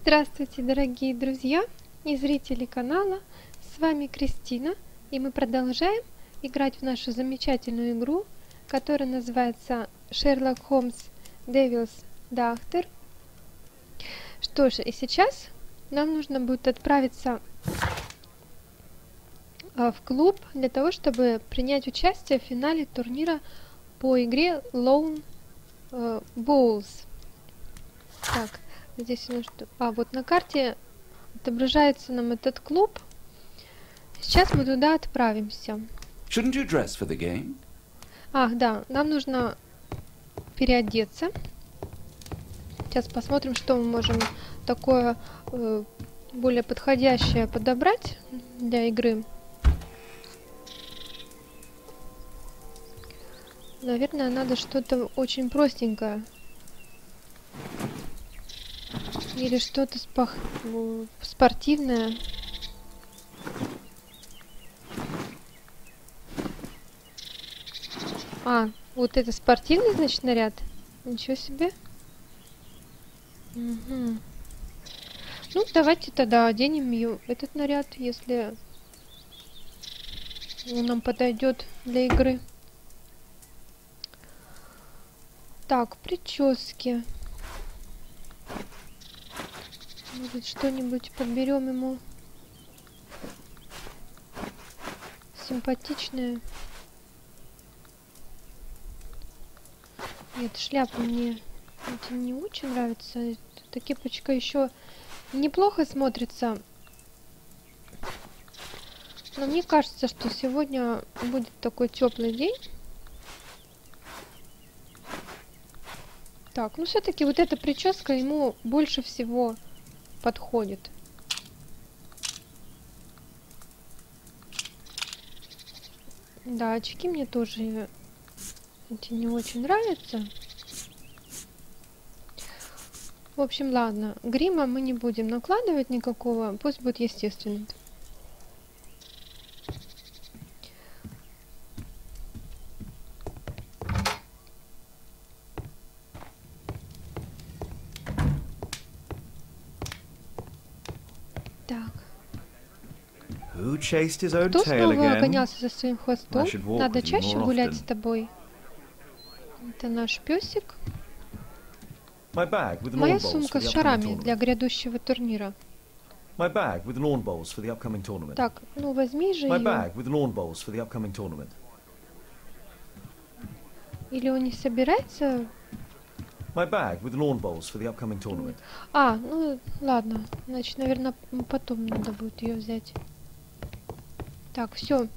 Здравствуйте, дорогие друзья и зрители канала. С вами Кристина, и мы продолжаем играть в нашу замечательную игру, которая называется Sherlock Holmes Devil's Doctor. Что ж, и сейчас нам нужно будет отправиться а, в клуб для того, чтобы принять участие в финале турнира по игре Lone э, Bowls. Так, Здесь у нас что? А, вот на карте отображается нам этот клуб. Сейчас мы туда отправимся. Shouldn't you dress for the game? Ах, да, нам нужно переодеться. Сейчас посмотрим, что мы можем такое э, более подходящее подобрать для игры. Наверное, надо что-то очень простенькое. Или что-то спах... спортивное. А, вот это спортивный, значит, наряд? Ничего себе. Угу. Ну, давайте тогда оденем ее, этот наряд, если он нам подойдет для игры. Так, прически. Может что-нибудь подберем ему симпатичное. Нет, шляпа мне не очень нравится. Эта кепочка еще неплохо смотрится. Но мне кажется, что сегодня будет такой теплый день. Так, ну все-таки вот эта прическа ему больше всего подходит. Да, очки мне тоже эти не очень нравятся. В общем, ладно. Грима мы не будем накладывать никакого. Пусть будет естественный. Кто снова гонялся за своим хвостом? Надо чаще гулять с тобой. Это наш песик. Моя сумка с шарами для грядущего турнира. My bag with lawn bowls for the upcoming tournament. Так, ну возьми же My bag with lawn bowls for the upcoming tournament. Или он не собирается? My bag with lawn bowls for the upcoming tournament. А, ну ладно. Значит, наверное, потом надо будет ее взять. Так, все.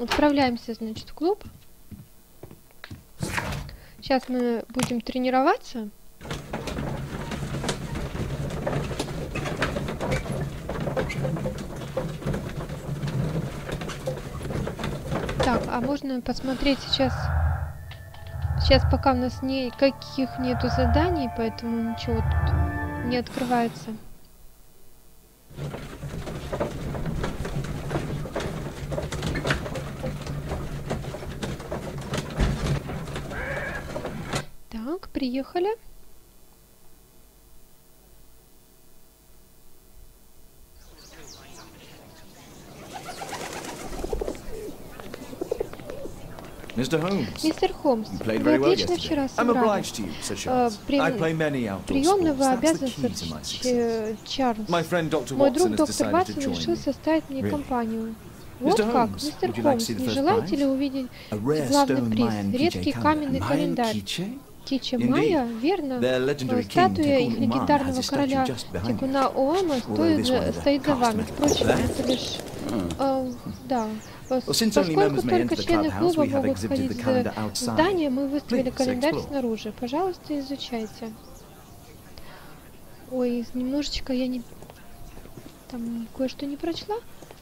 Отправляемся, значит, в клуб. Сейчас мы будем тренироваться. Так, а можно посмотреть сейчас... Сейчас пока у нас никаких нету заданий, поэтому ничего тут не открывается. Приехали. Мистер Холмс, вы отлично вчера сыграли. Uh, при... Приемно вы обязаны, Чарльз. Мой друг доктор Ватсон решил составить мне компанию. Вот как, мистер Холмс, не желаете ли увидеть главный приз, редкий каменный календарь? Кичи Майя, верно, статуя их легендарного короля Тикуна Оама стоит, стоит за вами. Впрочем, это лишь... Э, да. Поскольку только члены клуба могут входить в здание, мы выставили календарь снаружи. Пожалуйста, изучайте. Ой, немножечко я не... Там кое-что не прочла.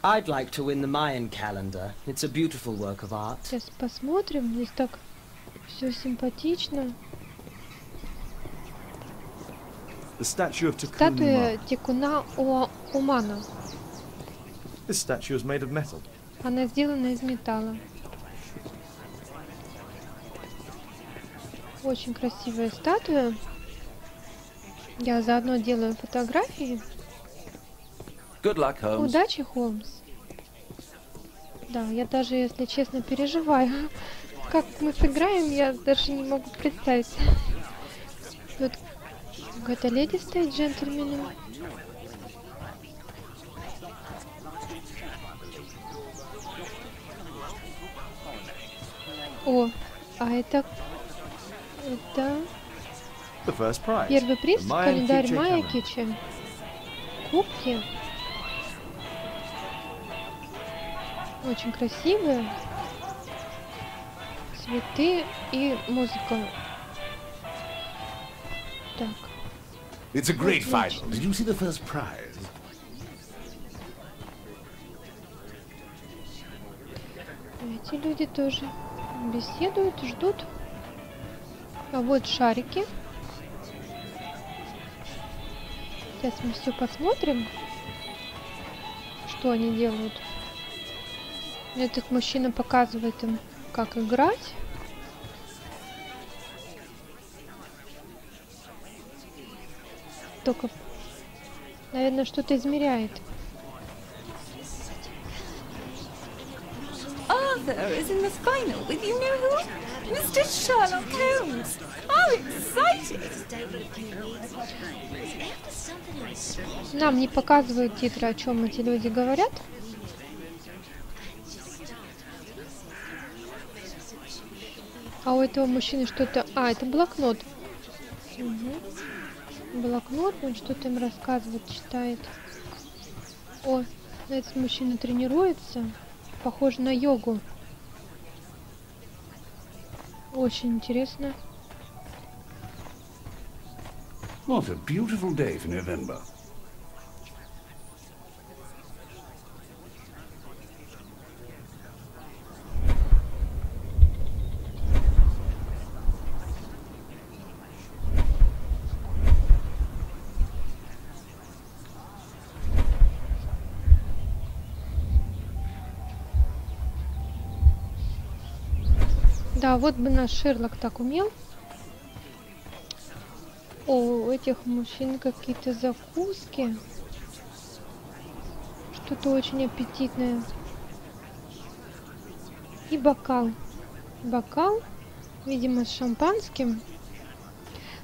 I'd like to win the Mayan calendar. It's a beautiful work of art. Сейчас посмотрим. Здесь так все симпатично. Статуя Тикуна Умана. This statue is made of metal. Она сделана из металла. Очень красивая статуя. Я заодно делаю фотографии. Good luck, Holmes. Удачи, Холмс. Да, я даже, если честно, переживаю. Как мы сыграем, я даже не могу представить. Вот какая-то леди стоит джентльменом. О, а это... Это... Первый приз, календарь Майя Кичи. Кубки. Очень красивые. Цветы и музыка. Так. It's a great final. Did you see the first prize? Эти люди тоже беседуют, ждут. А вот шарики. Сейчас мы все посмотрим, что они делают. Этот мужчина показывает им, как играть. Только, наверное, что-то измеряет. Arthur is in the final with you know who? Mr. Sherlock Holmes. How exciting! Нам не показывают титры, о чем эти люди говорят. А у этого мужчины что-то... А, это блокнот. Угу. Блокнот, он что-то им рассказывает, читает. О, этот мужчина тренируется. Похоже на йогу. Очень интересно. What a beautiful day for November. Да, вот бы наш Шерлок так умел. О, у этих мужчин какие-то закуски. Что-то очень аппетитное. И бокал. Бокал, видимо, с шампанским.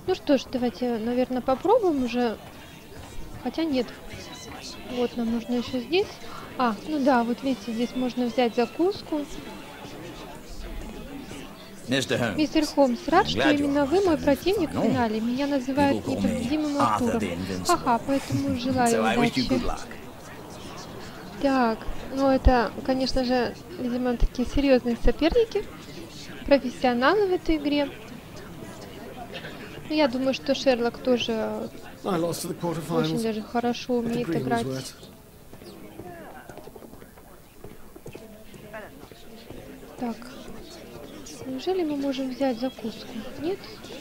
Ну что ж, давайте, наверное, попробуем уже. Хотя нет. Вот нам нужно еще здесь. А, ну да, вот видите, здесь можно взять закуску. Мистер Холмс, рад, что именно вы мой противник в финале. Меня называют непобедимым Артуром. Ага, поэтому желаю удачи. Так, ну это, конечно же, видимо, такие серьезные соперники, профессионалы в этой игре. Я думаю, что Шерлок тоже очень даже хорошо умеет играть. Так. Неужели мы можем взять закуску? Нет?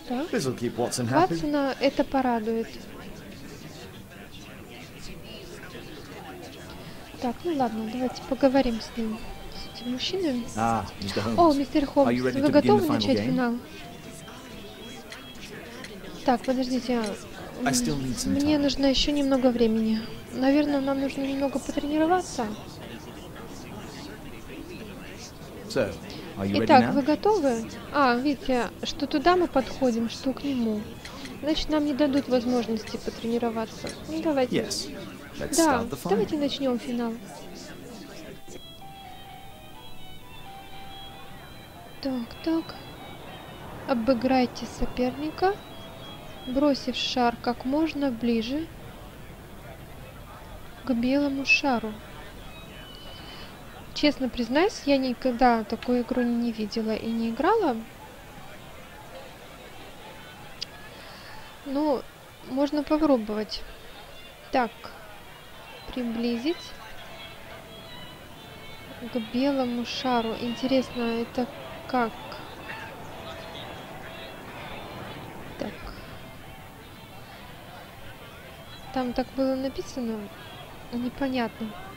Да? Ватсона это порадует. Так, ну ладно, давайте поговорим с ним. С этим мужчиной. Ah, О, мистер Холмс, вы готовы начать финал? Так, подождите. Мне нужно еще немного времени. Наверное, нам нужно немного потренироваться. So, Итак, вы готовы? А, видите, что туда мы подходим, что к нему. Значит, нам не дадут возможности потренироваться. Ну, давайте. Yes. да, давайте начнем финал. Так, так. Обыграйте соперника, бросив шар как можно ближе к белому шару. Честно признаюсь, я никогда такую игру не видела и не играла. Ну, можно попробовать. Так, приблизить к белому шару. Интересно, это как? Так. Там так было написано. Непонятно.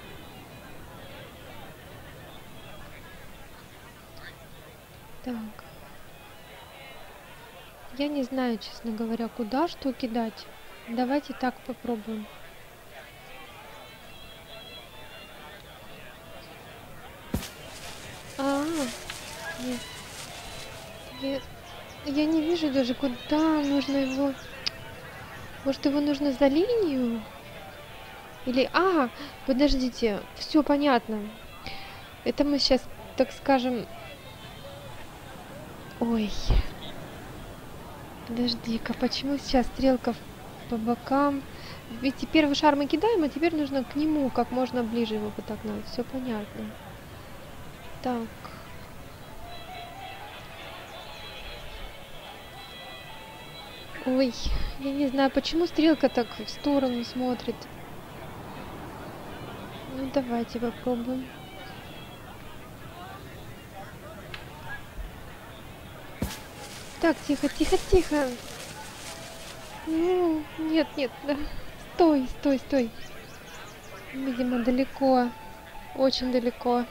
Так. Я не знаю, честно говоря, куда что кидать. Давайте так попробуем. А, нет. Я, я не вижу даже, куда нужно его... Может, его нужно за линию? Или... А, подождите, все понятно. Это мы сейчас, так скажем... Ой. Подожди-ка, почему сейчас стрелка по бокам? Ведь первый шар мы кидаем, а теперь нужно к нему как можно ближе его подогнать. Все понятно. Так. Ой, я не знаю, почему стрелка так в сторону смотрит. Ну, давайте попробуем. Так, тихо, тихо, тихо. Ну, нет, нет, да. Стой, стой, стой. Видимо, далеко. Очень далеко.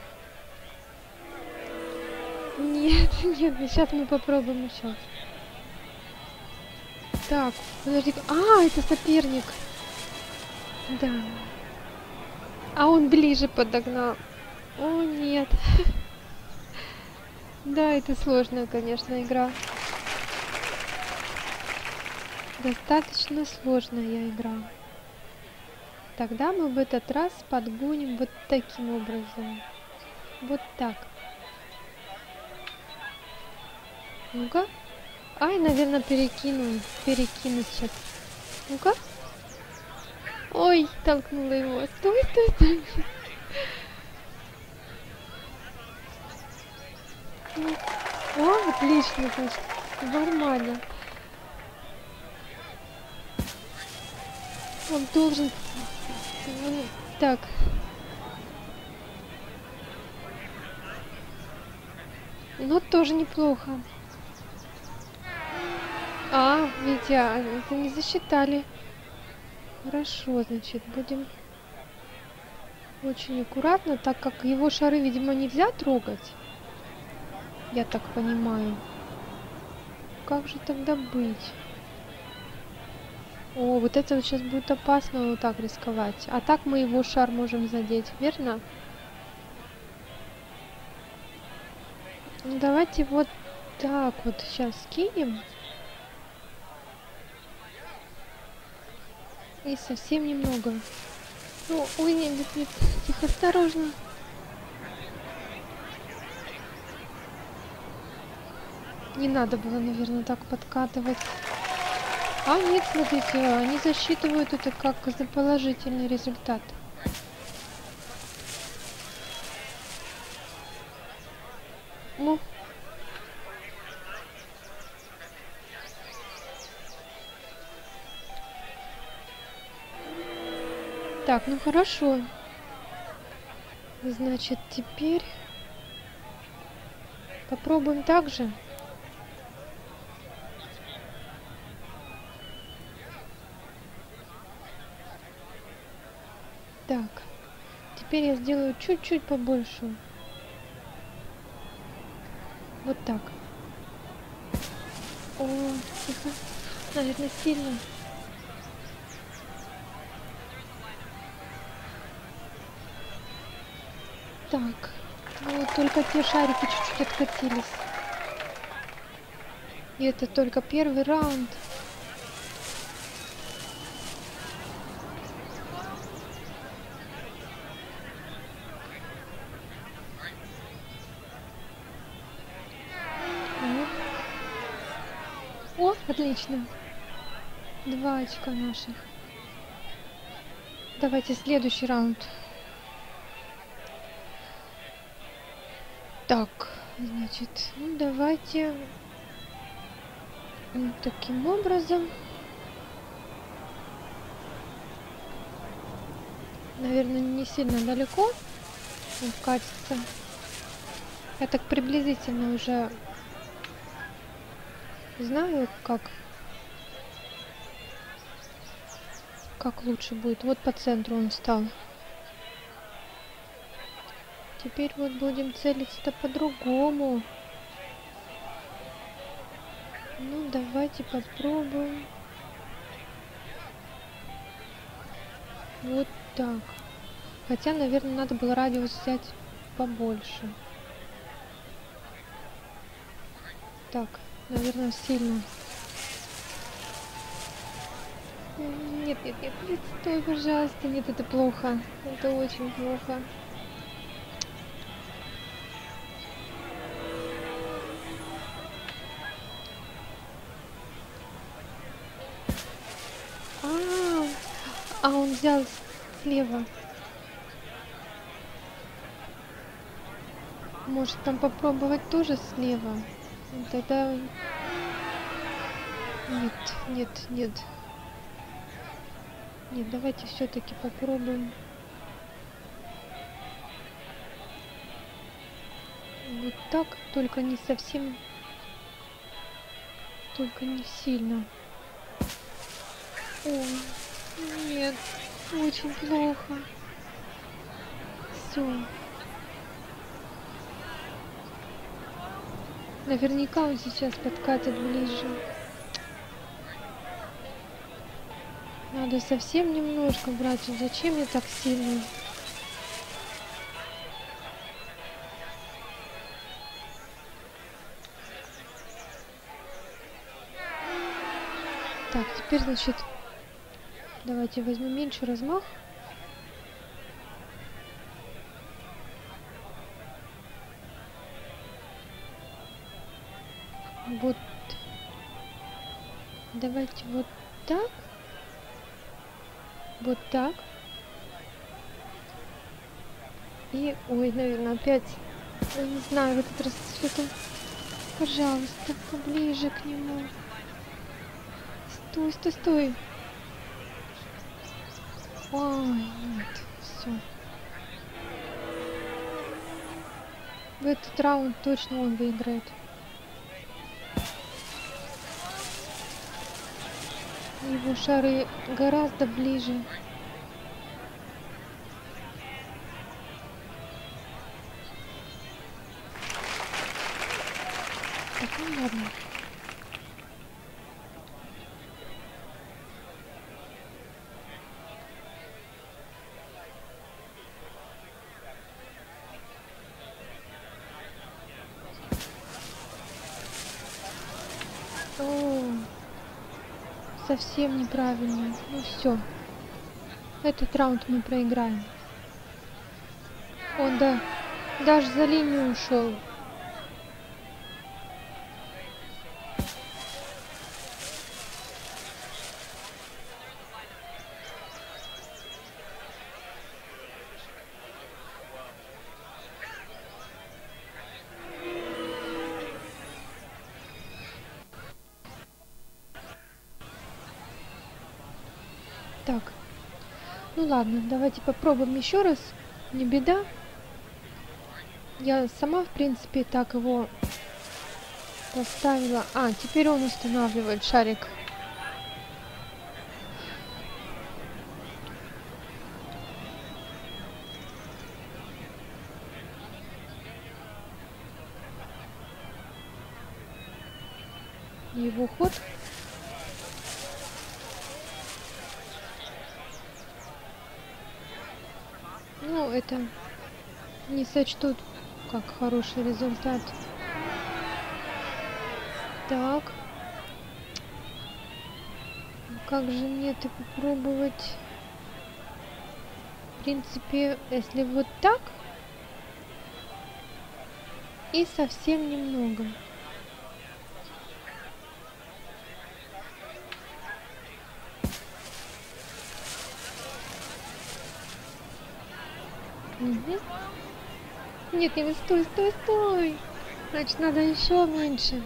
Нет, нет, сейчас мы попробуем еще. Так, подожди. А, это соперник. Да. А он ближе подогнал. О, нет. Да, это сложная, конечно, игра. Достаточно сложная игра. Тогда мы в этот раз подгоним вот таким образом. Вот так. Ну-ка. Ай, наверное, перекину. Перекину сейчас. Ну-ка. Ой, толкнула его. Стой, стой, стой. О, отлично, значит. Нормально. Он должен... Так. Ну, тоже неплохо. А, Витя, это не засчитали. Хорошо, значит, будем очень аккуратно, так как его шары, видимо, нельзя трогать. Я так понимаю. Как же тогда быть? О, вот это вот сейчас будет опасно вот так рисковать. А так мы его шар можем задеть, верно? Ну, давайте вот так вот сейчас кинем. И совсем немного. Ну, ой, нет, нет, нет, тихо, осторожно. Не надо было, наверное, так подкатывать. А нет, смотрите, они засчитывают это как за положительный результат. Ну, Так, ну хорошо. Значит, теперь попробуем так же. Так, теперь я сделаю чуть-чуть побольше. Вот так. О, тихо. Наверное, сильно. Так, ну только те шарики чуть-чуть откатились. И это только первый раунд. О, отлично. Два очка наших. Давайте следующий раунд. Так, значит, ну давайте вот таким образом. Наверное, не сильно далеко он катится. Я так приблизительно уже знаю, как как лучше будет. Вот по центру он стал. Теперь вот будем целиться-то по-другому. Ну, давайте попробуем. Вот так. Хотя, наверное, надо было радиус взять побольше. Так, наверное, сильно. Нет, нет, нет, нет, стой, пожалуйста. Нет, это плохо. Это очень плохо. А, -а, -а. а он взял слева. Может там попробовать тоже слева? Тогда... Нет, нет, нет. Нет, давайте все-таки попробуем. Вот так, только не совсем... Только не сильно. О, нет, очень плохо. Все. Наверняка он сейчас подкатит ближе. Надо совсем немножко брать. Зачем мне так сильно? Так, теперь, значит, давайте возьмем меньше размах. Вот. Давайте вот так. Вот так. И, ой, наверное, опять, я не знаю, в этот раз что-то, пожалуйста, поближе к нему. Стой, стой, стой. Ой, нет, все. В этот раунд точно он выиграет. Шары гораздо ближе. Так, ну ладно. Совсем неправильно. Ну все. Этот раунд мы проиграем. Он да, даже за линию ушел. Ладно, давайте попробуем еще раз. Не беда. Я сама, в принципе, так его поставила. А, теперь он устанавливает шарик. Сочтут как хороший результат. Так. Как же мне это попробовать? В принципе, если вот так и совсем немного. Угу. Нет, не стой, стой, стой. Значит, надо еще меньше.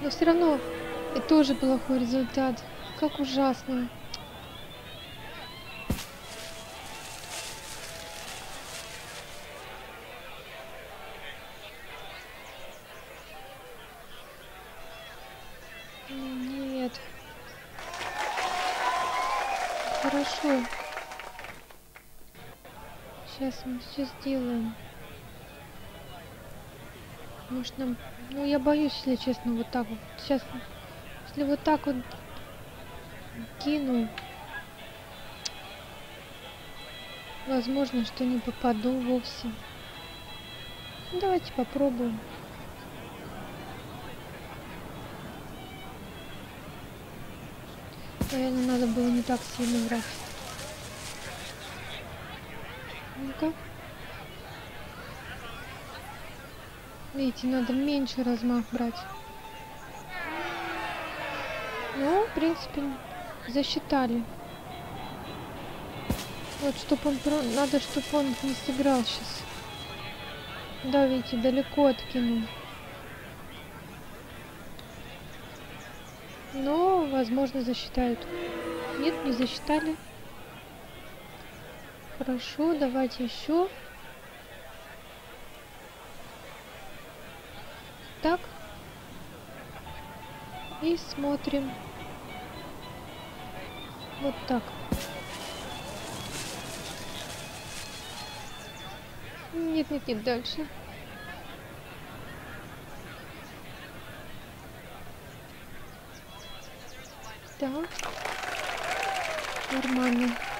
Но все равно и тоже плохой результат. Как ужасно. Сейчас мы все сделаем. Может нам... Ну, я боюсь, если честно, вот так вот. Сейчас, если вот так вот кину, возможно, что не попаду вовсе. Ну, давайте попробуем. Наверное, надо было не так сильно врать. Ну-ка. Видите, надо меньше размах брать. Ну, в принципе, засчитали. Вот, чтобы он... Надо, чтобы он не сыграл сейчас. Да, видите, далеко откинул. Но, возможно, засчитают. Нет, не засчитали. Хорошо, давайте еще. Так. И смотрим. Вот так. Нет, нет, нет, дальше. Так. Нормально.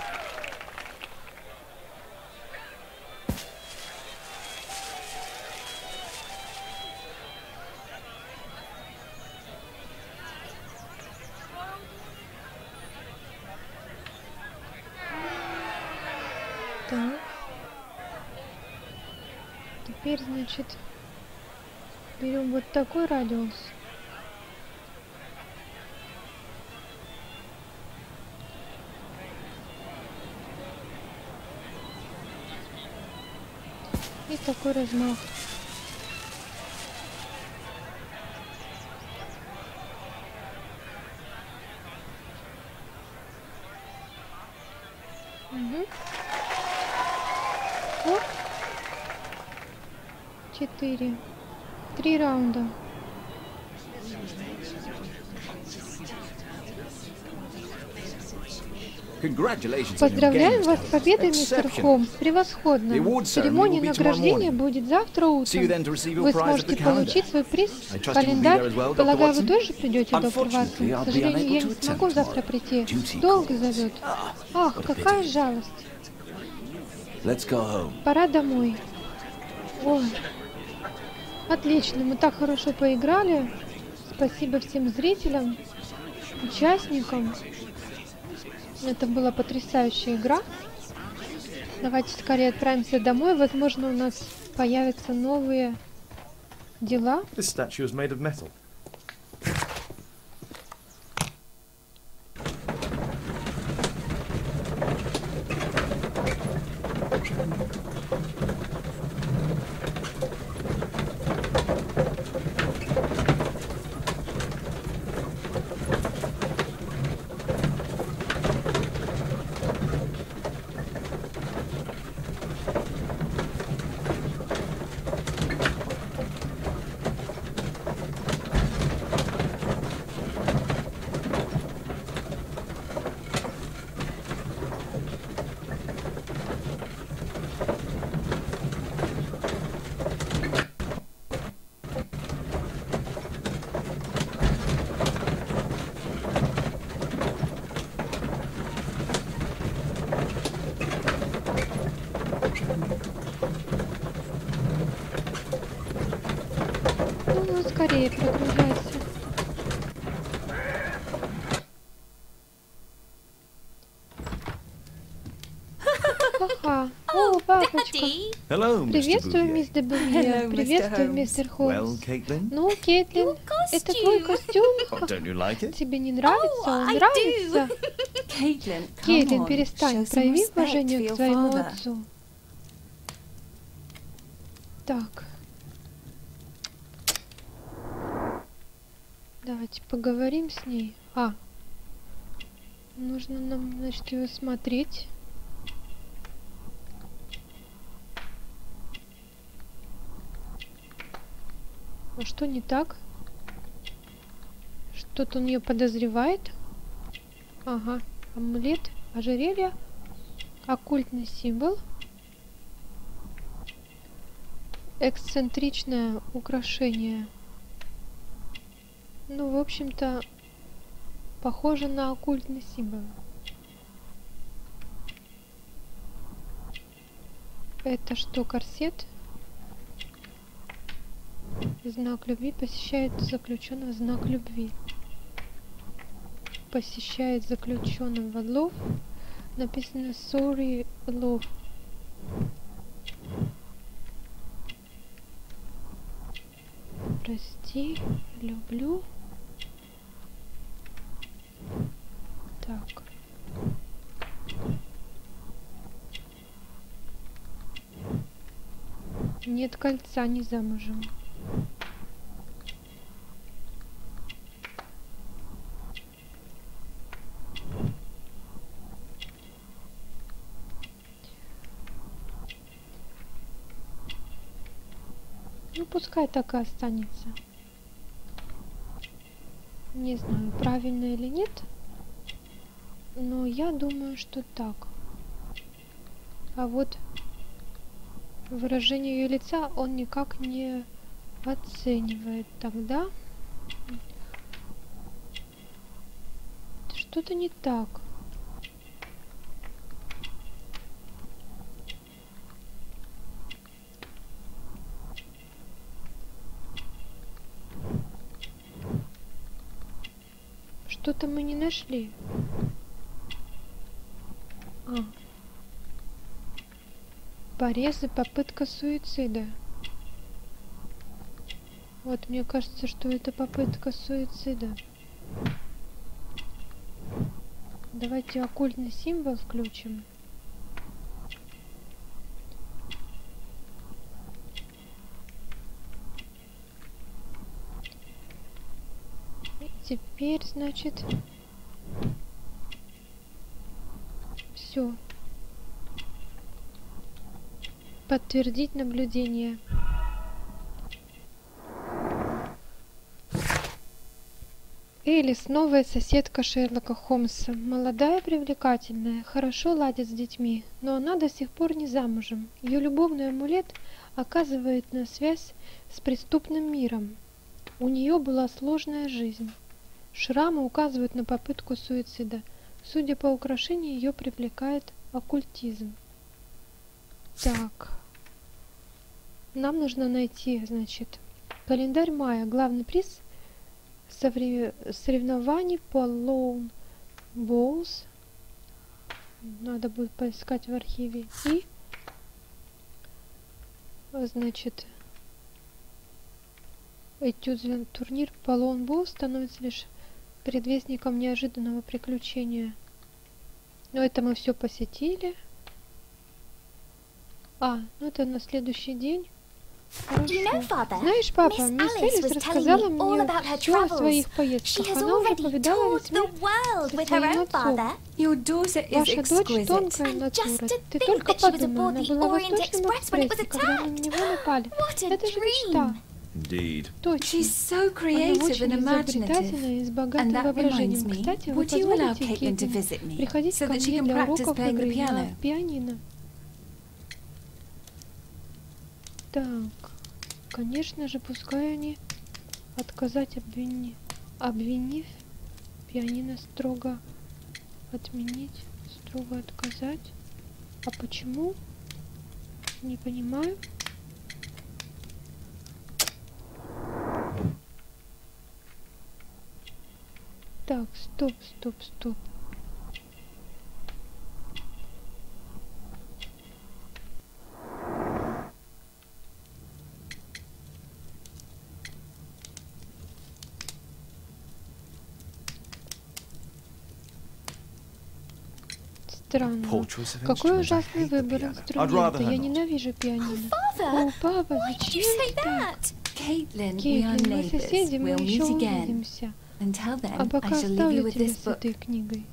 Теперь, значит, берем вот такой радиус. И такой размах. Угу. Вот четыре. Три раунда. Поздравляем вас с победой, мистер Холм. Превосходно. Церемония награждения будет завтра утром. Вы сможете получить свой приз, календарь. Полагаю, вы тоже придете, доктор Ватсон? К сожалению, я не смогу завтра прийти. Долго зовет. Ах, какая жалость. Пора домой. Ой. Отлично, мы так хорошо поиграли. Спасибо всем зрителям, участникам. Это была потрясающая игра. Давайте скорее отправимся домой. Возможно, у нас появятся новые дела. This statue is made of metal. скорее прогружайся. Ха-ха. О, папочка. Приветствую, мисс Дебювье. Приветствую, мистер Холмс. Ну, Кейтлин, это твой костюм? Oh, Тебе не нравится? Он oh, нравится? Кейтлин, перестань. Прояви уважение к твоему отцу. Так. Давайте поговорим с ней. А. Нужно нам, значит, ее смотреть. А что не так? Что-то он ее подозревает? Ага. Амулет, ожерелье, оккультный символ, эксцентричное украшение. Ну, в общем-то, похоже на оккультный символ. Это что, корсет? Знак любви посещает заключенного знак любви. Посещает заключенного love. Написано sorry love. Прости, люблю. Так. Нет кольца, не замужем. Ну, пускай так и останется. Не знаю, правильно или нет. Но я думаю, что так. А вот выражение ее лица он никак не оценивает. Тогда что-то не так. Что-то мы не нашли. А. Порезы, попытка суицида. Вот, мне кажется, что это попытка суицида. Давайте оккультный символ включим. И теперь, значит, все. Подтвердить наблюдение. Элис, новая соседка Шерлока Холмса. Молодая, привлекательная, хорошо ладит с детьми, но она до сих пор не замужем. Ее любовный амулет оказывает на связь с преступным миром. У нее была сложная жизнь. Шрамы указывают на попытку суицида – Судя по украшению, ее привлекает оккультизм. Так. Нам нужно найти, значит, календарь мая. Главный приз соревнований по Lone Bowls. Надо будет поискать в архиве. И, значит, этюд турнир по Lone Bowls становится лишь предвестником неожиданного приключения. Но это мы все посетили. А, ну это на следующий день. Знаешь, папа, мисс Элис рассказала мне все о своих поездках. Она уже повидала весь мир со своим отцом. Ваша дочь тонкая натура. Ты только подумай, она была в Восточном экспрессе, когда на него напали. Это же мечта. Indeed. Точно. She's so creative and imaginative. And that reminds me, Кстати, would you allow Caitlin to visit me so that she can practice playing the piano? пианино? Так, конечно же, пускай они отказать обвини... обвинив пианино строго отменить, строго отказать. А почему? Не понимаю. Так, стоп, стоп, стоп. Странно. Какой ужасный выбор инструмента. Я ненавижу пианино. О, папа, зачем так? Кейтлин, мы соседи, мы еще увидимся. А пока оставлю тебя с этой книгой.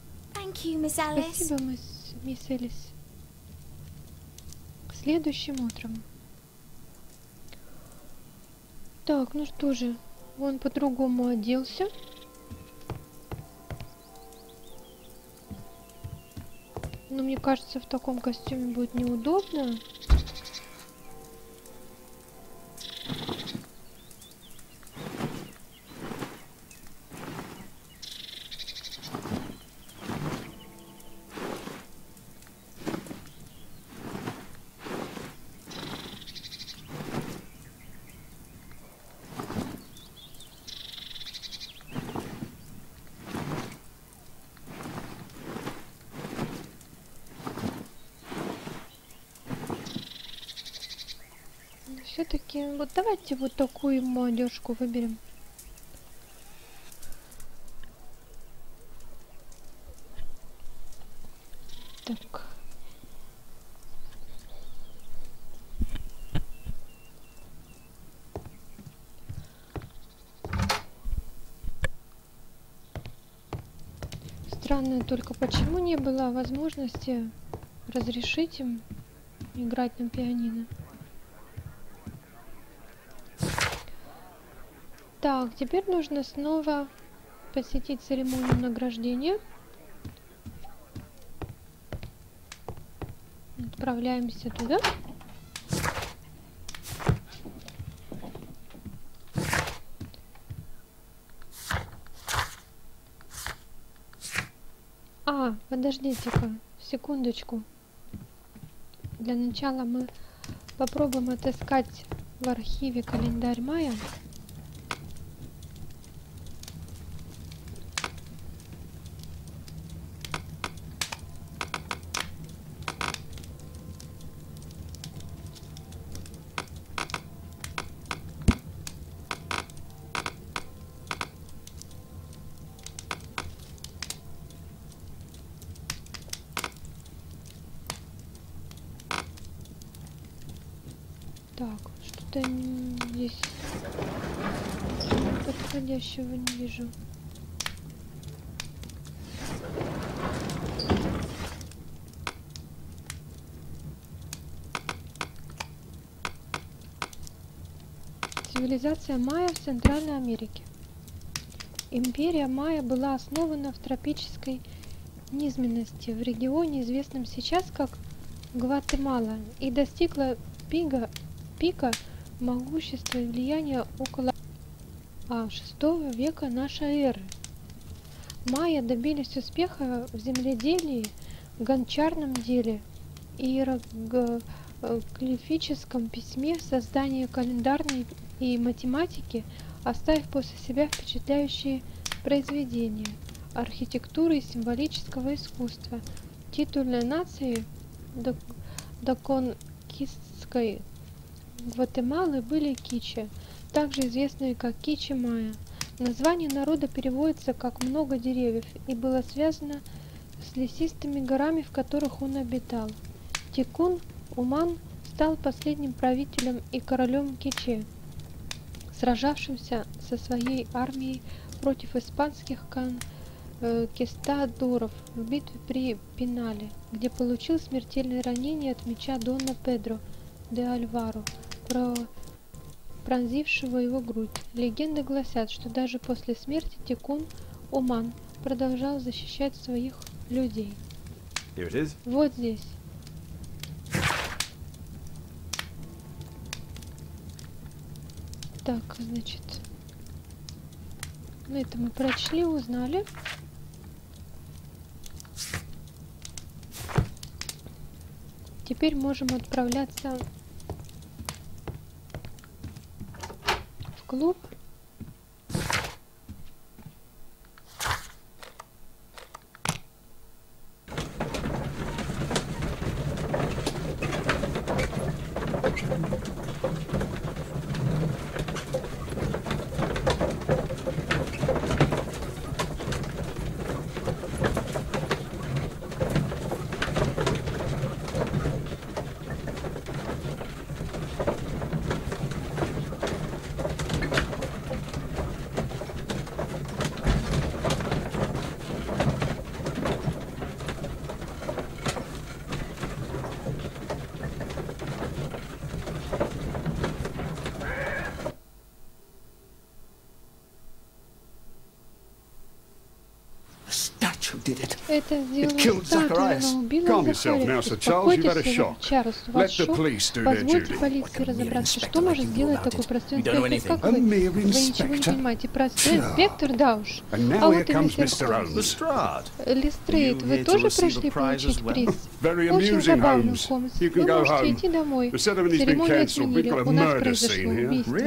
Спасибо, мисс Элис. Следующим утром. Так, ну что же, он по-другому оделся. Мне кажется, в таком костюме будет неудобно. все-таки вот давайте вот такую молодежку выберем. Так. Странно только, почему не было возможности разрешить им играть на пианино. Так, теперь нужно снова посетить церемонию награждения. Отправляемся туда. А, подождите-ка, секундочку. Для начала мы попробуем отыскать в архиве календарь мая. Подходящего не вижу. Цивилизация майя в Центральной Америке. Империя майя была основана в тропической низменности в регионе, известном сейчас как Гватемала, и достигла пика, пика могущества и влияния около VI века нашей эры. Майя добились успеха в земледелии, гончарном деле, иероглифическом письме, создании календарной и математики, оставив после себя впечатляющие произведения архитектуры и символического искусства. Титульной нации доконкистской Гватемалы были кичи, также известные как Кичи Майя. Название народа переводится как «много деревьев» и было связано с лесистыми горами, в которых он обитал. Тикун Уман стал последним правителем и королем Киче, сражавшимся со своей армией против испанских конкистадоров в битве при Пинале, где получил смертельное ранение от меча Дона Педро де Альваро, пронзившего его грудь. Легенды гласят, что даже после смерти Тикун Уман продолжал защищать своих людей. Вот здесь. Так, значит, ну это мы прочли, узнали. Теперь можем отправляться клуб Это сделано статуя, но убила Захария. Успокойтесь, Чарльз, у вас шок. Позвольте полиции разобраться, что может сделать такой простой инспектор, как вы. Вы ничего не понимаете. Простой инспектор, да уж. А вот и мистер Листрейд, вы тоже пришли получить приз? Очень забавно, Холмс. Вы можете идти домой. Церемонию отменили. У нас произошло убийство.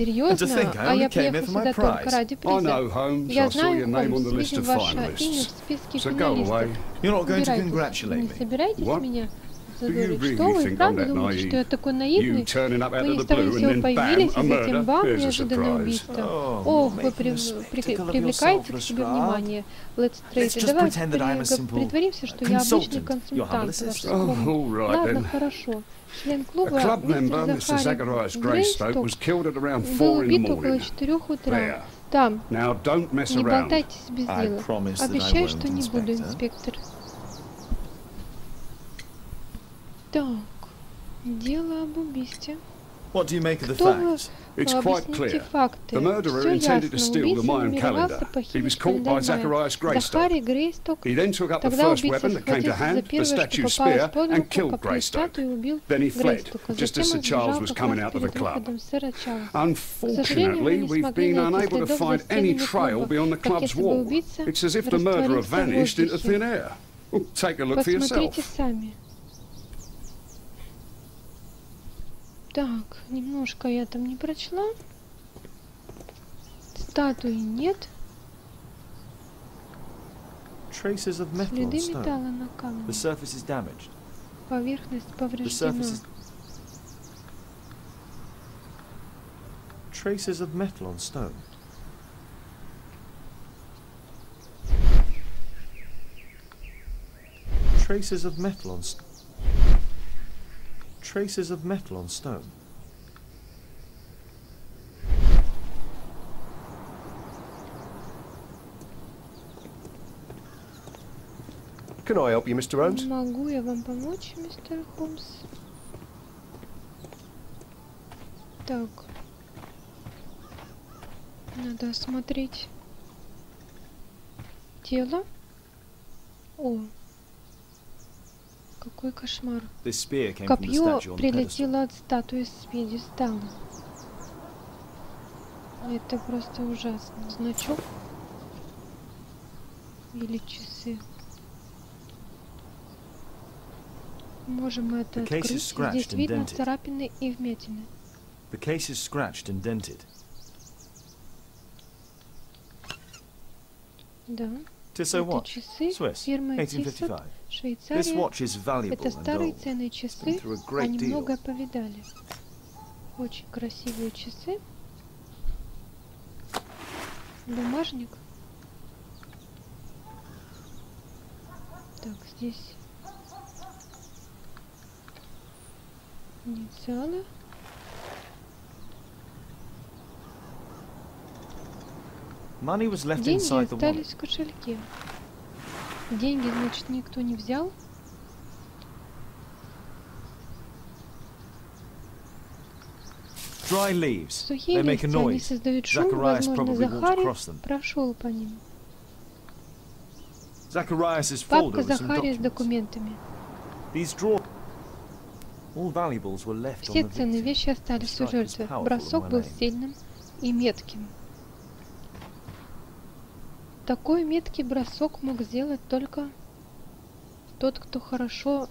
Серьезно? А я приехал сюда только ради приза. Я знаю, Холмс, видим ваше имя в списке финалистов. Не собираетесь меня задорить. Что вы, правда думаете, что я такой наивный? Вы ни с того ни сего появились, и затем бам, неожиданное убийство. Ох, вы при, при, привлекаете к себе внимание. Let's trade. Давай при, притворимся, что я обычный консультант ваш Ладно, хорошо. Член клуба мистер Захари Грейсток был убит около четырех утра. Там. Не болтайтесь без дела. Обещаю, что не буду, инспектор. Так, дело об убийстве. What do you make of the facts? It's quite clear. The murderer intended to steal the Mayan calendar. He was caught by Zacharias Greystock. He then took up the first weapon that came to hand, the statue's spear, and killed Greystock. Then he fled, just as Sir Charles was coming out of the club. Unfortunately, we've been unable to find any trail beyond the club's wall. It's as if the murderer vanished into thin air. Take a look for yourself. Так, немножко я там не прочла. Статуи нет. Traces of metal Следы металла на камне. The surface is damaged. Поверхность повреждена. is... Traces of metal on stone. Traces of metal on stone. Traces of metal on stone. Can I help you, Mr. Holmes? Могу я вам помочь, мистер Холмс? Так. Надо осмотреть тело. О, какой кошмар. Копье прилетело от статуи с пьедестала. Это просто ужасно. Значок или часы. Можем это открыть. Здесь видно царапины и вмятины. The case is scratched and dented. Да. Это часы Swiss, фирмы Tissot, 1855. Швейцария. Это старые ценные часы, они deal. многое повидали. Очень красивые часы. Бумажник. Так, здесь инициалы. Деньги остались в кошельке. Деньги, значит, никто не взял. Сухие листья, они создают шум, возможно, Захарий прошел по ним. Папка Захария с документами. Все ценные вещи остались у жертвы. Бросок был сильным и метким. Такой меткий бросок мог сделать только тот, кто хорошо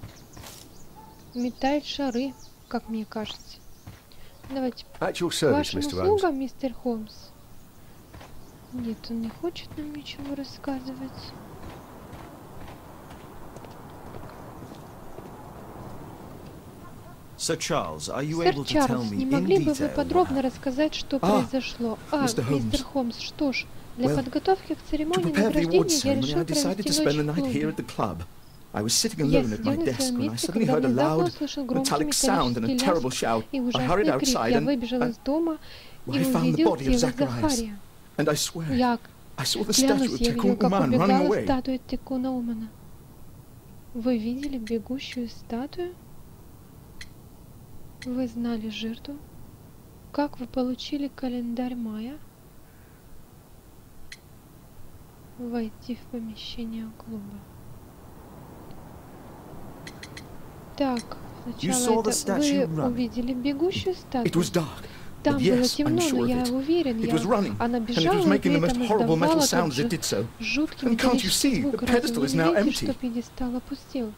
метает шары, как мне кажется. Давайте к service, вашим услугам, мистер Холмс. Нет, он не хочет нам ничего рассказывать. Сэр Чарльз, не могли бы вы подробно рассказать, что А, произошло? А, мистер Холмс, что ж, для подготовки к церемонии награждения я решил провести ночь в клубе. I was sitting alone at my desk when I suddenly heard a loud, metallic sound and a terrible shout. I hurried outside and, and, I found the body of Zacharias. And I swear, I saw the statue of Tekun Uman running away. Вы видели бегущую статую? Вы знали жертву? Как вы получили календарь мая? Войти в помещение клуба. Так, сначала это вы увидели бегущую статую. Там было темно, но я уверен, я... она бежала и при этом издавала тот же жуткий металлический звук. Разве не видите, что пьедестал опустел?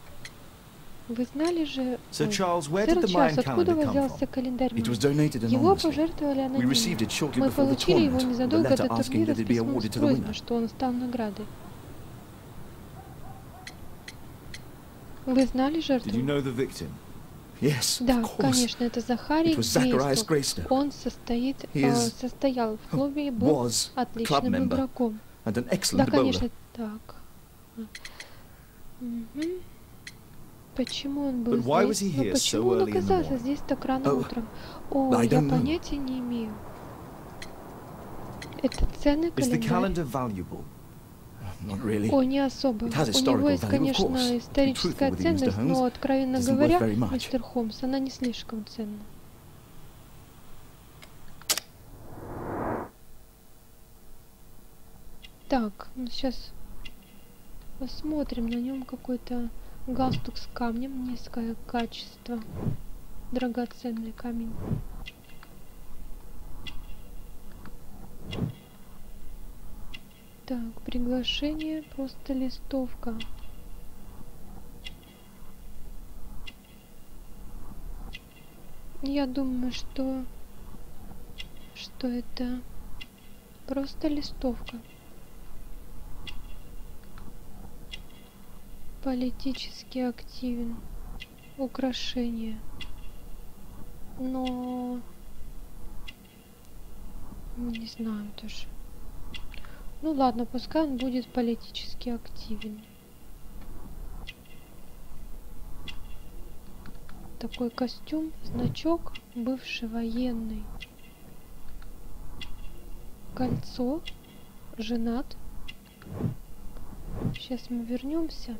Вы знали же... Where Сэр Чарльз, откуда взялся календарь Его пожертвовали анонимно. Мы получили его незадолго до турнира с письмом с просьбой, что он стал наградой. Вы знали жертву? Да, конечно, это Захарий Грейстов. Он состоит, э, состоял в клубе и был отличным игроком. Да, конечно, так. Мгм. Почему он был здесь? he Ну, почему он оказался здесь так рано Oh, утром? О, я понятия не имею. Это ценный календарь? О, не особо. У него есть, конечно, историческая ценность, но, откровенно говоря, мистер Холмс, она не слишком ценна. Так, ну сейчас посмотрим. На нем какой-то галстук с камнем, низкое качество. Драгоценный камень. Так, приглашение, просто листовка. Я думаю, что что это просто листовка. Политически активен. Украшение. Но не знаю даже. Ну ладно, пускай он будет политически активен. Такой костюм, значок, бывший военный. Кольцо, женат. Сейчас мы вернемся.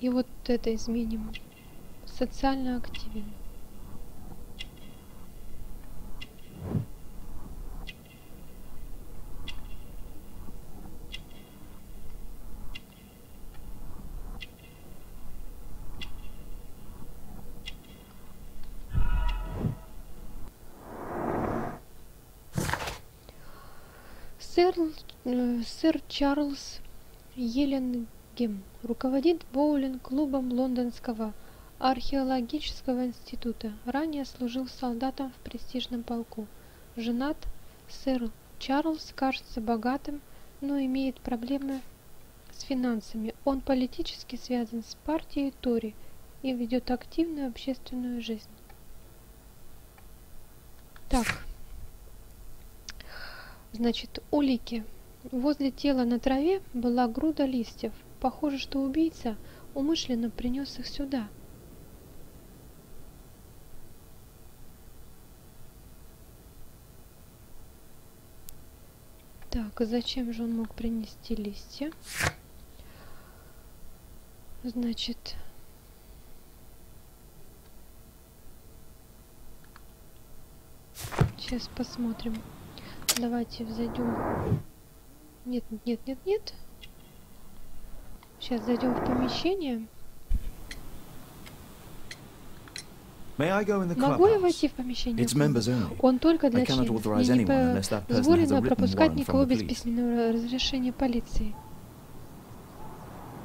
И вот это изменим. Социально активен. Сэр, э, сэр Чарльз Еленгем руководит боулинг-клубом Лондонского археологического института. Ранее служил солдатом в престижном полку. Женат, сэр Чарльз кажется богатым, но имеет проблемы с финансами. Он политически связан с партией Тори и ведет активную общественную жизнь. Так. Значит, улики. Возле тела на траве была груда листьев. Похоже, что убийца умышленно принес их сюда. Так, и зачем же он мог принести листья? Значит, сейчас посмотрим. Давайте зайдем. Нет, нет, нет, нет. Сейчас зайдем в помещение. Могу я войти в помещение? Он только для членов. Мне не позволено пропускать никого без письменного разрешения полиции.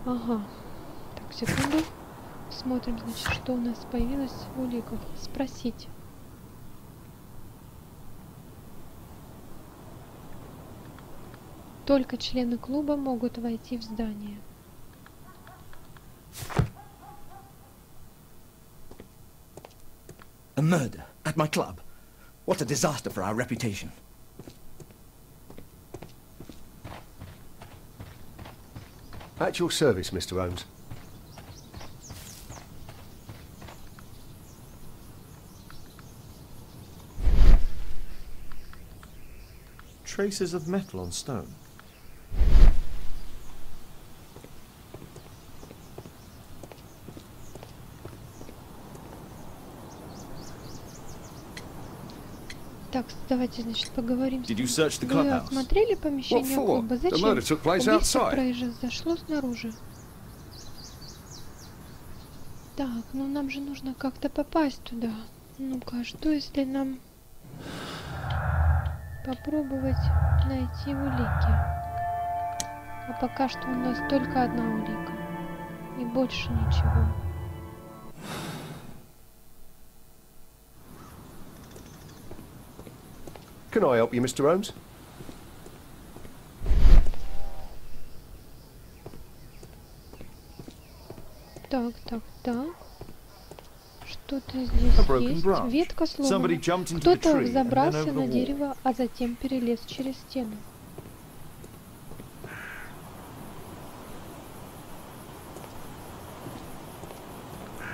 Ага. Так, секунду. Смотрим, значит, что у нас появилось в уликах. Спросить. Только члены клуба могут войти в здание. A murder at my club. What a disaster for our reputation. At your service, Mr. Holmes. Traces of metal on stone. Так, давайте, значит, поговорим. с Did you ним. search the Вы осмотрели помещение for? клуба? The Зачем? murder took place Убийство произошло снаружи. Так, ну нам же нужно как-то попасть туда. Ну-ка, а что если нам попробовать найти улики? А пока что у нас только одна улика. И больше ничего. Can I help you, Mr. Holmes? Так, так, да. Что-то здесь есть. Ветка сломана. Кто-то взобрался на дерево, а затем перелез через стену.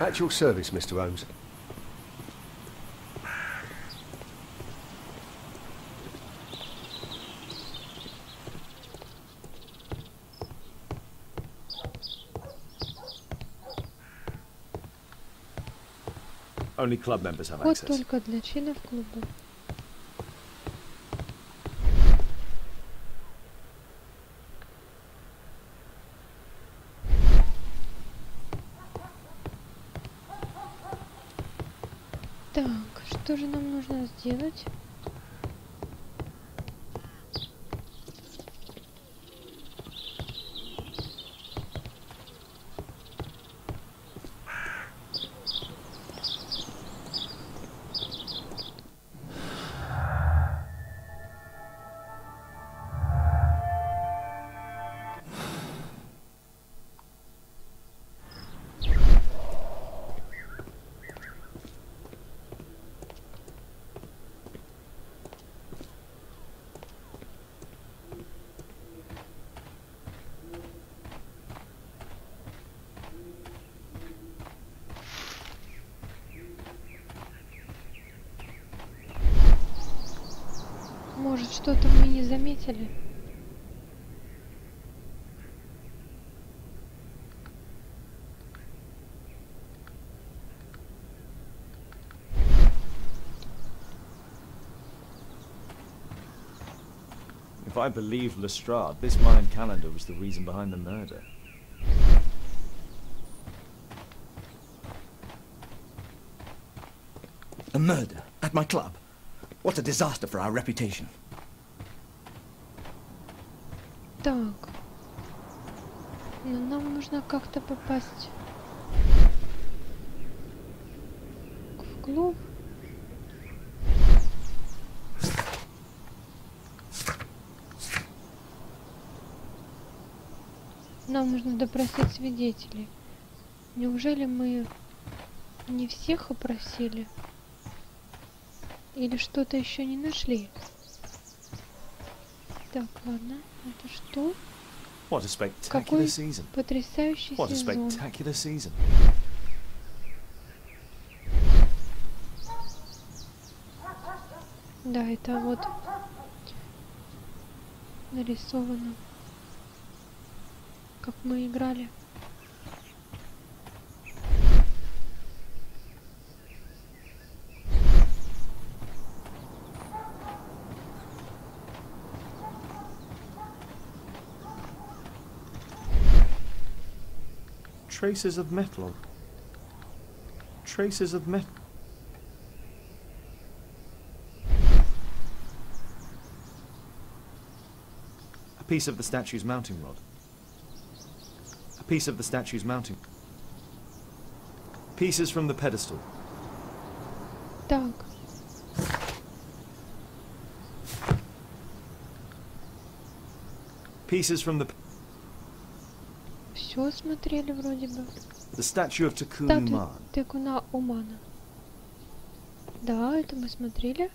At your service, Mr. Holmes. Only club members have Вход access. только для членов клуба. Так, что же нам нужно сделать? Может, что-то мы не заметили? If I believe Lestrade, this Mayan calendar was the reason behind the murder. A murder at my club. What a disaster for our reputation. Так. Но нам нужно как-то попасть в клуб. Нам нужно допросить свидетелей. Неужели мы не всех опросили? Или что-то еще не нашли? Так, ладно. Это что? What a spectacular season. потрясающий What a сезон. spectacular season. Да, это вот нарисовано, как мы играли. traces of metal. Traces of metal. A piece of the statue's mounting rod. A piece of the statue's mounting. Pieces from the pedestal. Dog. Pieces from the... все смотрели вроде бы. the statue of Takun Статуя. Текуна Умана. Да, это мы смотрели.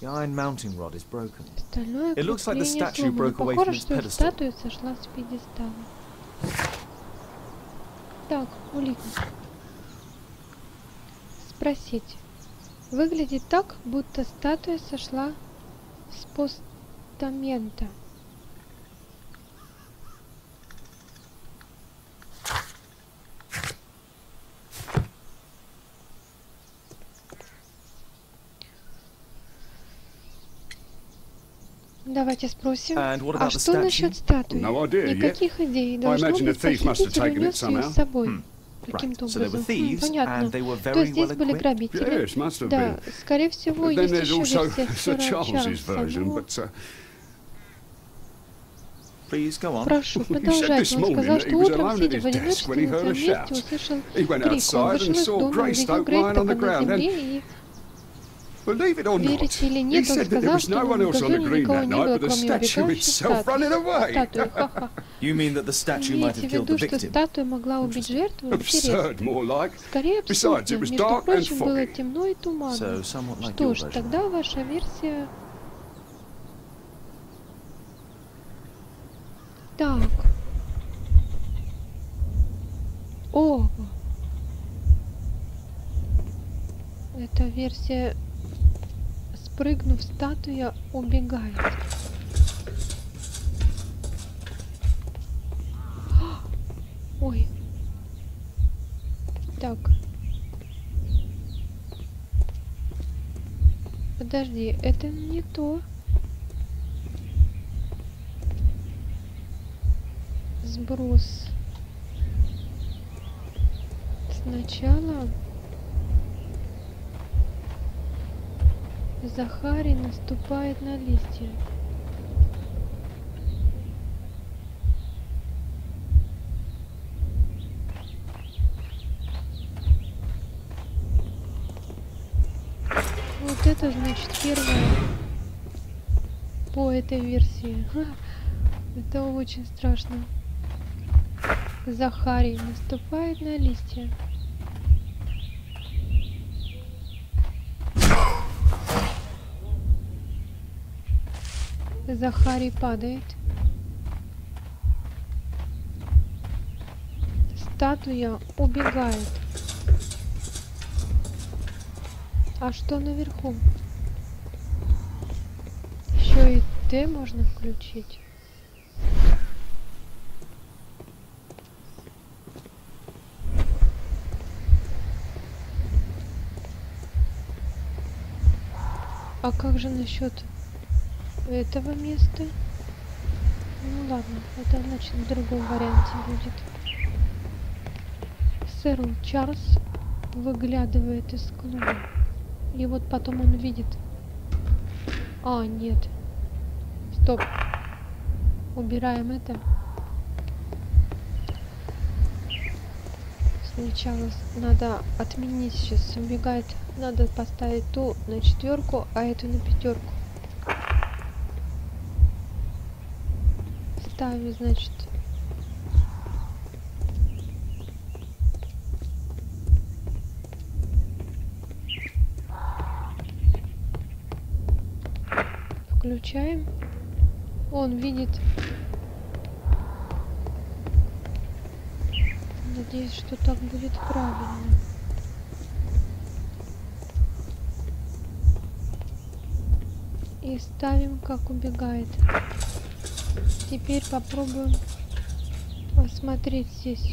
The iron mounting rod is broken. Остальное It looks like the крепление statue сломано. broke away Похоже, from its что pedestal. статуя сошла с пьедестала. Так, улика. Спросить. Выглядит так, будто статуя сошла с постамента. Давайте спросим. А что насчет статуи? Никаких идей. Должно быть, похититель унес ее с собой. Hmm. Каким-то Right. So there were образом. Хм, thieves, понятно. and they were То very есть здесь well были equipped. грабители. Yes, must have Да, been. скорее всего, Then есть there's еще also версия Sir сэра Charles's Чарльза. version, но but uh, Please go on. Прошу, продолжайте. this Он morning сказал, что утром, сидя в одиночестве на своем месте, услышал крик. Он outside and вышел из saw дома, увидел Greystoke lying on the Грейстока на земле и Верите или нет, он сказал, что на газоне никого не было, кроме убегающей статуи. Ха-ха. Имеете в виду, что статуя могла убить жертву? Интересно. Скорее абсурдно. Между прочим, было темно и туманно. Что ж, тогда ваша версия... Так. О! Эта версия Спрыгнув, статуя убегает. Ой. Так. Подожди, это не то. Сброс. Сначала Захарий наступает на листья. Вот это значит первое по этой версии. Это очень страшно. Захарий наступает на листья. Захарий падает. Статуя убегает. А что наверху? Еще и Т можно включить. А как же насчет этого места. Ну ладно, это значит в другом варианте будет. Сэрл Чарльз выглядывает из клуба. И вот потом он видит... А, нет. Стоп. Убираем это. Сначала надо отменить сейчас. Убегает. Надо поставить ту на четверку, а эту на пятерку. Ставлю, значит. Включаем. Он видит. Надеюсь, что так будет правильно. И ставим, как убегает. Теперь попробуем осмотреть здесь.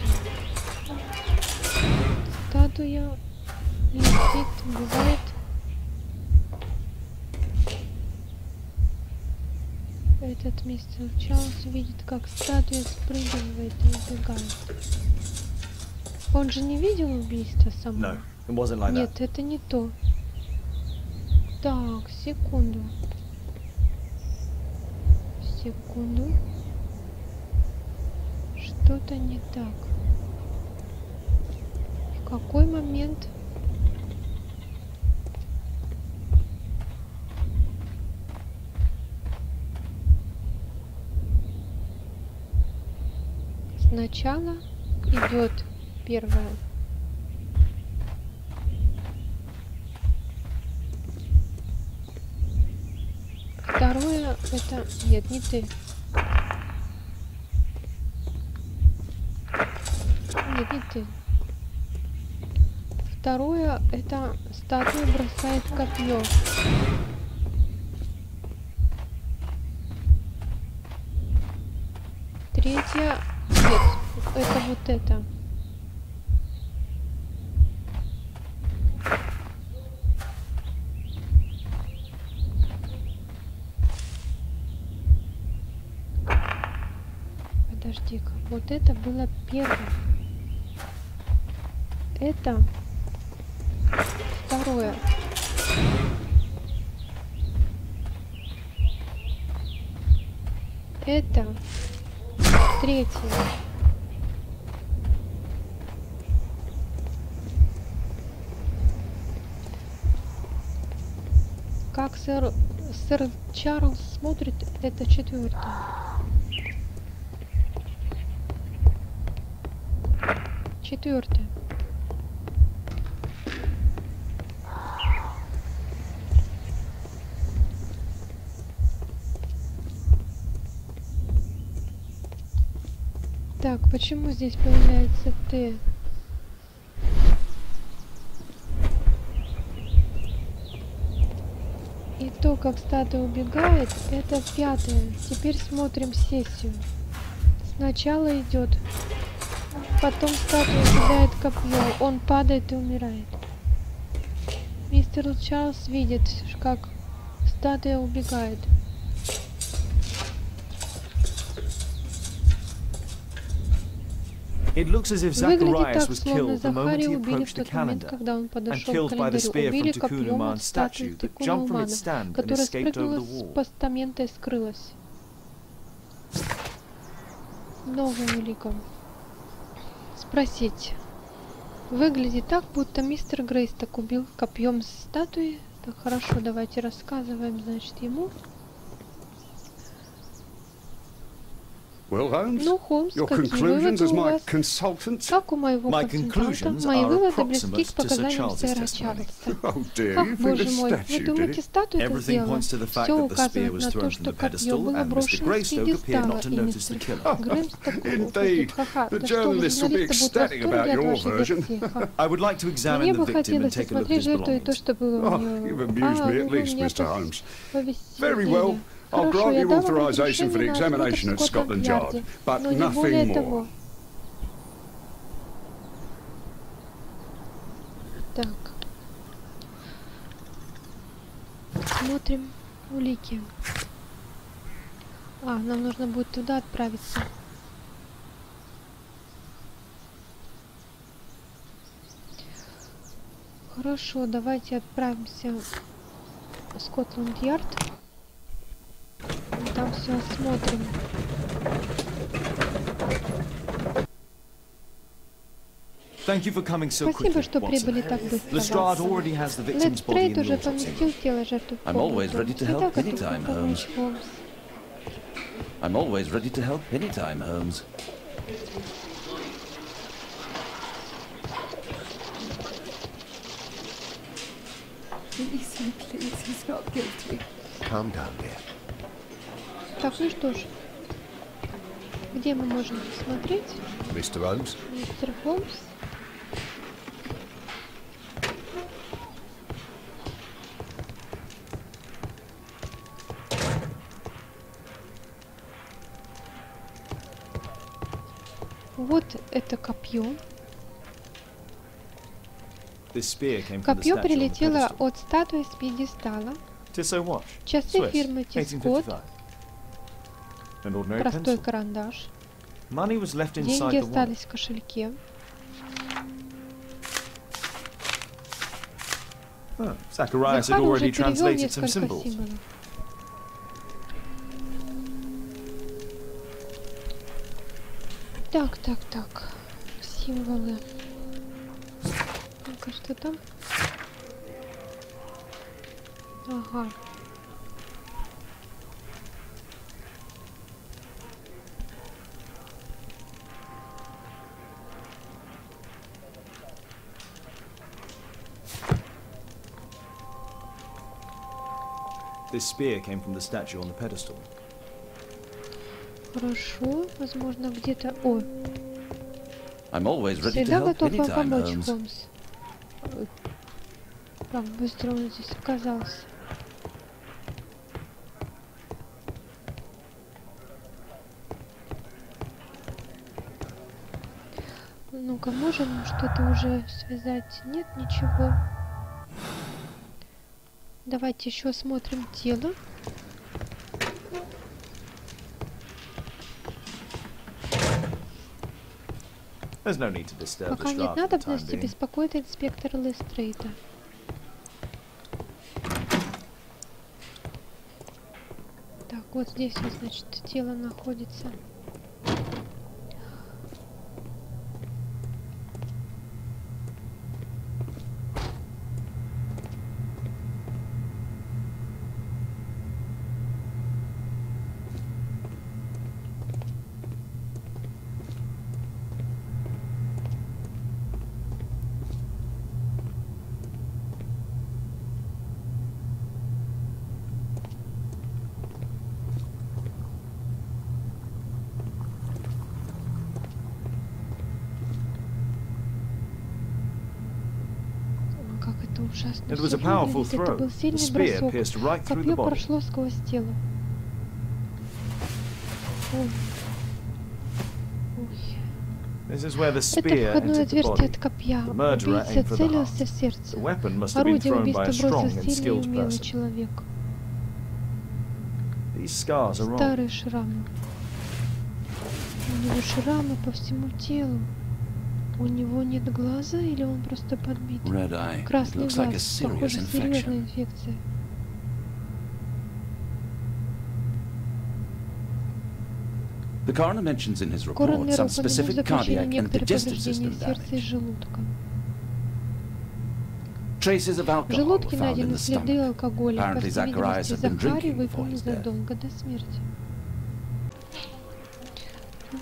Статуя летит, бывает. Этот мистер Чарльз видит, как статуя спрыгивает и убегает. Он же не видел убийства само? No, like Нет, это не то. Так, секунду секунду. Что-то не так. В какой момент... Сначала идет первое Второе это... Нет, не ты. Ты. Второе это статуя бросает копье. Третье... Нет, это вот это. Вот это было первое. Это второе. Это третье. Как сэр, сэр Чарльз смотрит, это четвертое. Четвертое. Так, почему здесь появляется Т? И то, как статуя убегает, это пятое. Теперь смотрим сессию. Сначала идет. Потом статуя кидает копье. Он падает и умирает. Мистер Чарльз видит, как статуя убегает. It looks as if Zacharias was killed the moment he approached the calendar and killed by the spear from Tikkun statue that jumped from its stand and escaped over the wall. постамента и скрылась. Новым великом. Спросить. Выглядит так, будто мистер Грейс так убил копьем статуи. Так хорошо, давайте рассказываем, значит, ему. Well, Holmes, ну, Холмс, your какие conclusions as my вас? consultant? Как у моего My консультанта, conclusions мои are выводы близки к approximate to Sir показаниям Charles's сэра testimony. Чарльза. Oh dear, Ах, you think боже the мой, вы statue did думаете, it? статуя это Everything сделала? points to the fact Все that the spear указывает was на то, thrown from что the копье pedestal было and Mr. брошено с Greystoke appeared пьедестала, not to и notice the мистер killer. Грэмс такой Indeed. ха-ха, The да что вы, journalists will be журналисты будут в ecstatic восторге about от your вашей version. версии. Ха. I would like to Мне examine бы the victim and хотелось take a look at осмотреть his жертву и то, belongings. что было у Oh, нее. you've amused А, me at вы least, меня Mr. I'll grant you authorization for the examination at Scotland Yard, but nothing more. Так. Смотрим улики. А, нам нужно будет туда отправиться. Хорошо, давайте отправимся в Скотланд-Ярд. Там все осмотрим. Thank you for coming so Спасибо, quickly, что прибыли Watson. так быстро. Lestrade Ватсон. already has the victim's body Лестрейд in the уже autopsy поместил room. тело жертвы в I'm always комнату. ready to help Всегда готов anytime, помочь, Holmes. Холмс. I'm always ready to help anytime, Holmes. Please, say please, he's not guilty. Calm down, dear. Ну что ж. Где мы можем смотреть? Mr. Holmes? Мистер Холмс. Вот это копье. Копье прилетело от статуи с пьедестала. Часы фирмы Тискот. 1855. An ordinary Простой карандаш. Деньги остались в кошельке. Oh, Zacharias had Захар уже already перевел translated some несколько symbols. символов. Так, так, так. Символы. Ну-ка, что там? Ага. This spear came from the statue on the pedestal. Хорошо. Возможно, где-то... О, I'm always ready to всегда help готов вам помочь, Holmes. Холмс. Как быстро он здесь оказался. Ну-ка, можем что-то уже связать? Нет, ничего. Давайте еще осмотрим тело. Пока нет надобности, беспокоит инспектор Лестрейта. Так, вот здесь значит, тело находится. ужасно. It was a powerful throw. Это был сильный бросок. Right Копье прошло сквозь тело. Ой. Это входное отверстие от копья. Убийца целился в сердце. Орудие убийства бросил сильный и умелый человек. Старые шрамы. У него шрамы по всему телу. У него нет глаза или он просто подбит? Красный глаз. Like Похоже, серьезная инфекция. The coroner mentions in his report some specific cardiac and digestive system damage. Traces of alcohol were found in the stomach. Apparently Zacharias had been drinking before his death.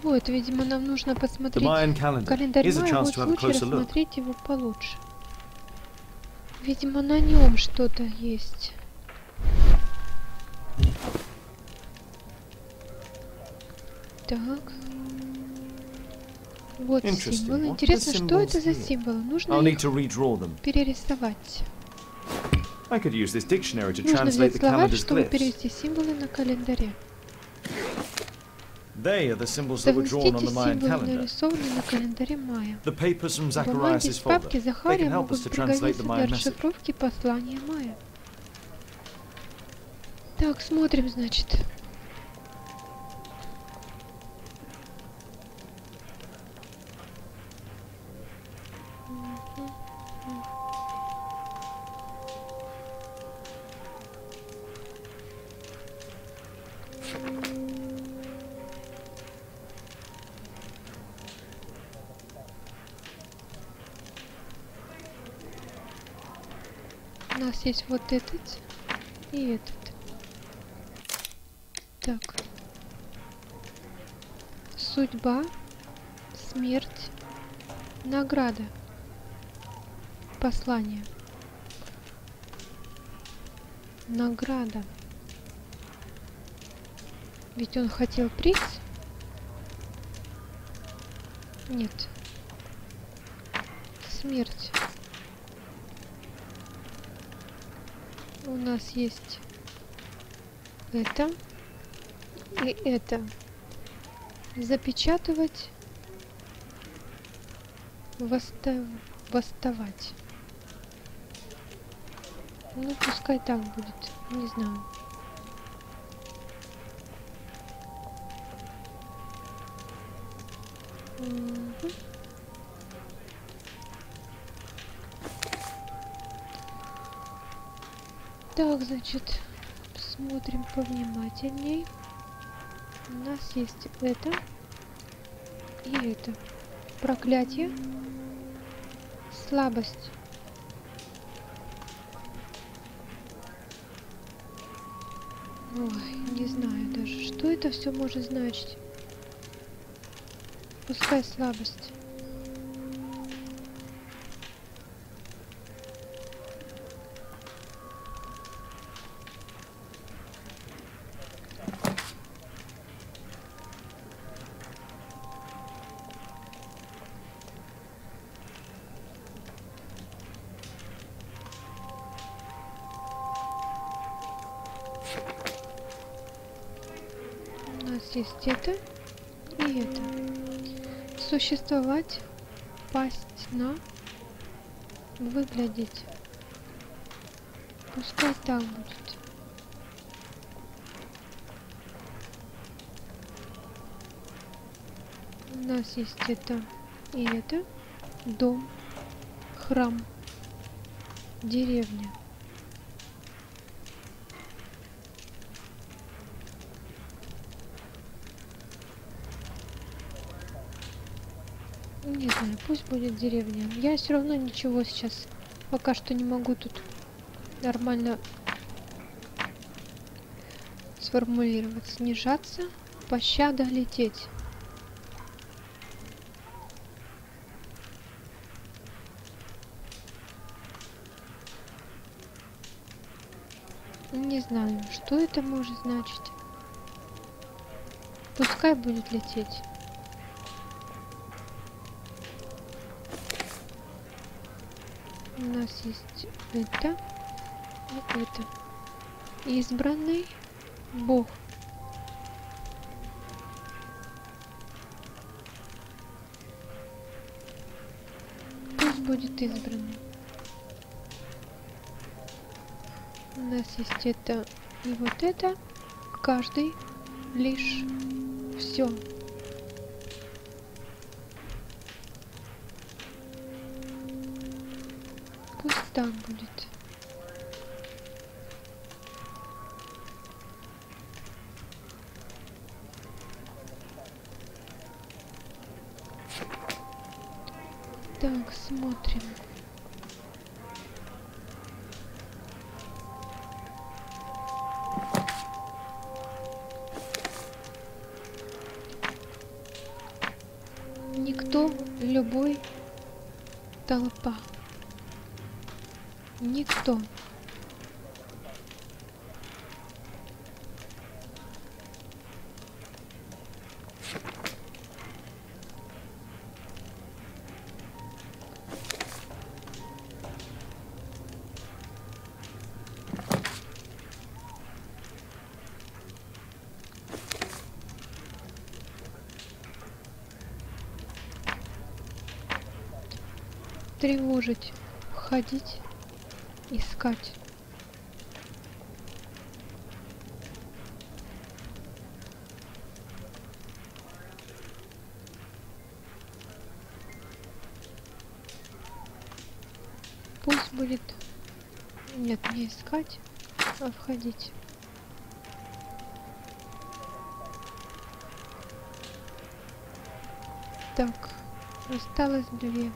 Вот, видимо, нам нужно посмотреть календарь Майя, вот случай рассмотреть его получше. Видимо, на нем что-то есть. Так. Вот символ. Интересно, что это за символы? Нужно их перерисовать. Нужно взять словарь, чтобы перевести символы на календаре. Mayan calendar. The papers from Zacharias' folder. They can help us to translate the Mayan message. Так, смотрим, значит. Есть вот этот и этот. Так. Судьба, смерть, награда, послание. Награда. Ведь он хотел приз. Нет. Смерть. у нас есть это и это. Запечатывать, восстав... восставать. Ну, пускай так будет. Не знаю. Так, значит, смотрим повнимательней. У нас есть это и это. Проклятие. Слабость. Ой, не знаю даже, что это все может значить. Пускай слабость. Есть это и это. Существовать, пасть на, выглядеть. Пускай так будет. У нас есть это и это. Дом, храм, деревня. Не знаю, пусть будет деревня. Я все равно ничего сейчас пока что не могу тут нормально сформулировать. Снижаться, пощада, лететь. Не знаю, что это может значить. Пускай будет лететь. Нас есть это и это. Избранный Бог. Пусть будет избранный. У нас есть это и вот это. Каждый лишь все. Так будет. Так, смотрим. Никто, любой, толпа. Никто. тревожить, ходить, искать. Пусть будет... Нет, не искать, а входить. Так, осталось две.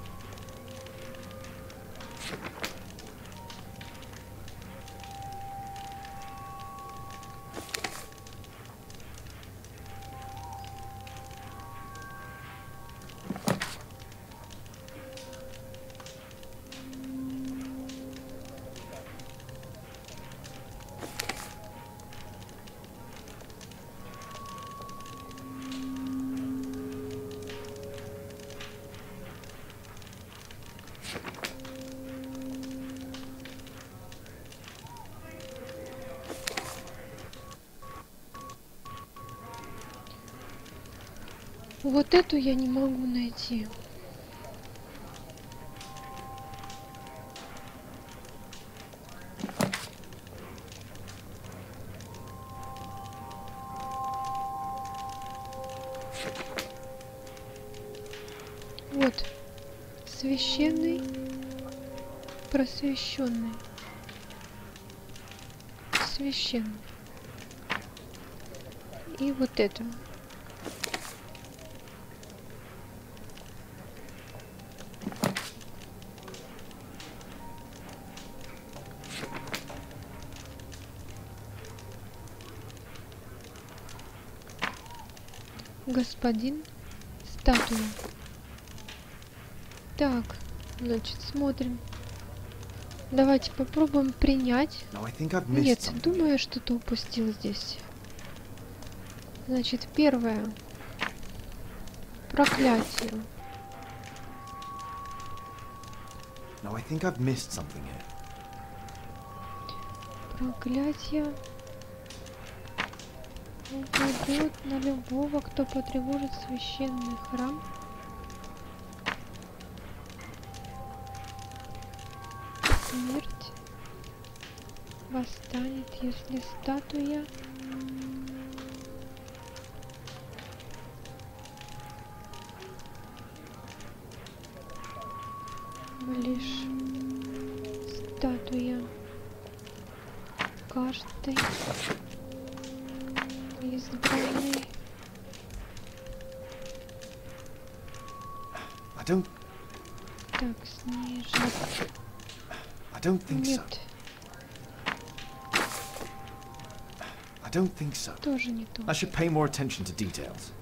Вот эту я не могу найти. Вот. Священный, просвещенный. Священный. И вот это. Господин статуя. Так, значит, смотрим. Давайте попробуем принять. Нет, думаю, я что-то упустил здесь. Значит, первое. Проклятие. Проклятие упадет на любого, кто потревожит священный храм. Смерть восстанет, если статуя Тоже не то. I should pay more attention to details.